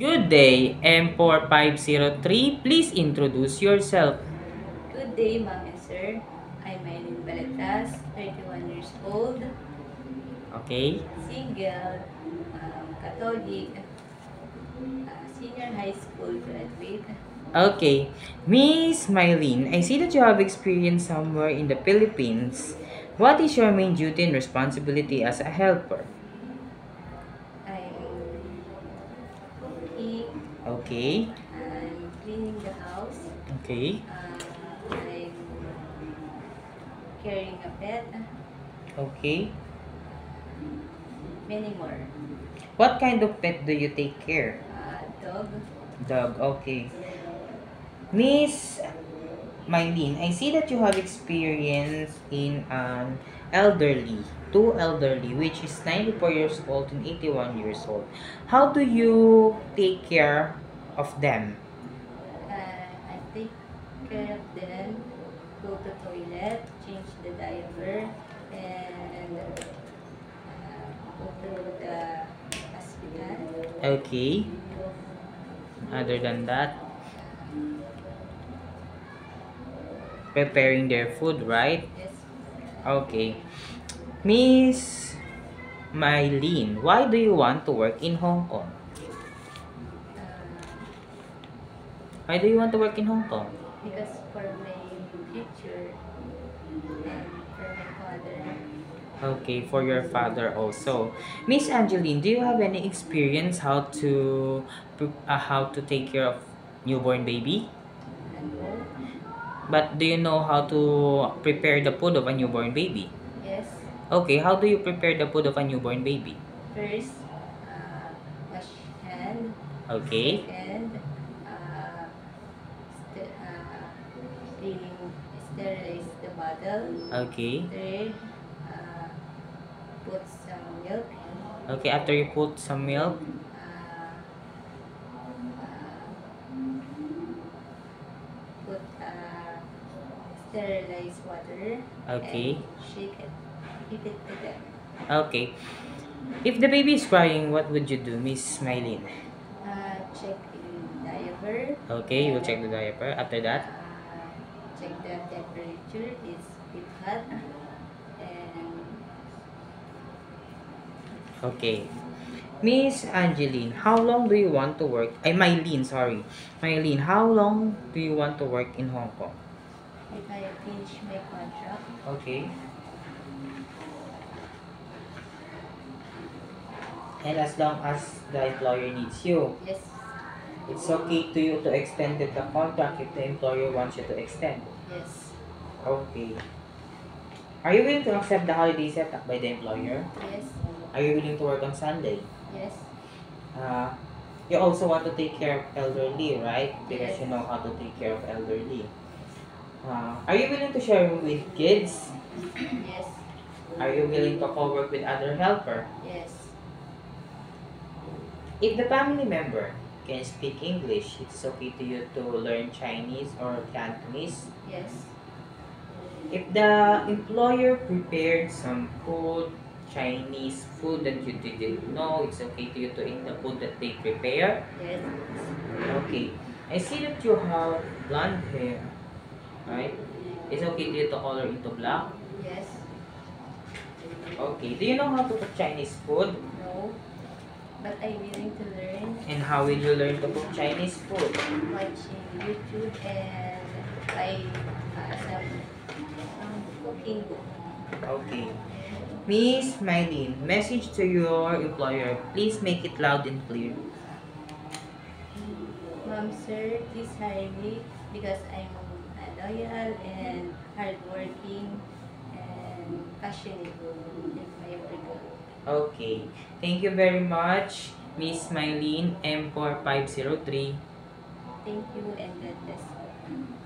Good day, M4503. Please introduce yourself. Good day, ma'am and sir. I'm Maylin Balatas, 31 years old, Okay? single, um, Catholic, uh, senior high school graduate. Okay. Miss Mylene, I see that you have experience somewhere in the Philippines. What is your main duty and responsibility as a helper? I'm cooking, Okay. I'm cleaning the house, Okay. uh, I'm carrying a pet, Okay. many more. What kind of pet do you take care? Uh, dog, Dog. Okay. Miss Mylene, I see that you have experience in an elderly, two elderly, which is 94 years old and 81 years old. How do you take care of them? uh, I take care of them, go to toilet, change the diaper, and uh, go to the hospital. Okay. Other than that, preparing their food, right? Yes, Okay. Miss Mylene, why do you want to work in Hong Kong? Why do you want to work in Hong Kong? because for my future and for my father, Okay, for your father also. Miss Angeline, do you have any experience how to uh, how to take care of newborn baby? But do you know how to prepare the food of a newborn baby? Yes, Okay, how do you prepare the food of a newborn baby? first, uh, wash hand. Okay. Second, uh, st- uh, cleaning, sterilize the bottle. Okay. Third, uh, put some milk. Okay, after you put some milk, Uh, uh, put uh, sterilized water. Okay. Shake it. Give it to them. okay. If the baby is crying, what would you do, Miss Mylene? Uh, check the diaper. Okay, you will check the diaper. After that, Uh, check the temperature. Is it hot? And Okay. Miss Angeline, how long do you want to work? Ay, Mylene, sorry. Mylene, how long do you want to work in Hong Kong? If I finish my contract, Okay. And as long as the employer needs you, yes, it's okay to you to extend the contract if the employer wants you to extend. yes, Okay. Are you willing to accept the holiday set up by the employer? yes, Are you willing to work on Sunday? yes, Uh, you also want to take care of elderly, right? Because Yes. you know how to take care of elderly. Uh, are you willing to share with kids? yes, Are you willing to co-work with other helper? yes, If the family member can speak English, it's okay to you to learn Chinese or Cantonese. yes, If the employer prepared some food, Chinese food that you didn't know, it's okay to you to eat the food that they prepare. yes, Okay. I see that you have blonde hair. Right? It's okay to color into black. yes, Okay. Do you know how to cook Chinese food? no, but I'm willing to learn And how will you learn to cook Chinese food? watching YouTube and buy uh, some um, cooking book. Okay. Miss Mylene, message to your employer. Please make it loud and clear. Ma'am, sir, please hire me because I'm uh, loyal and hardworking and passionate in my work. Okay. Thank you very much, Miss Mylene M4503. Thank you and God bless you.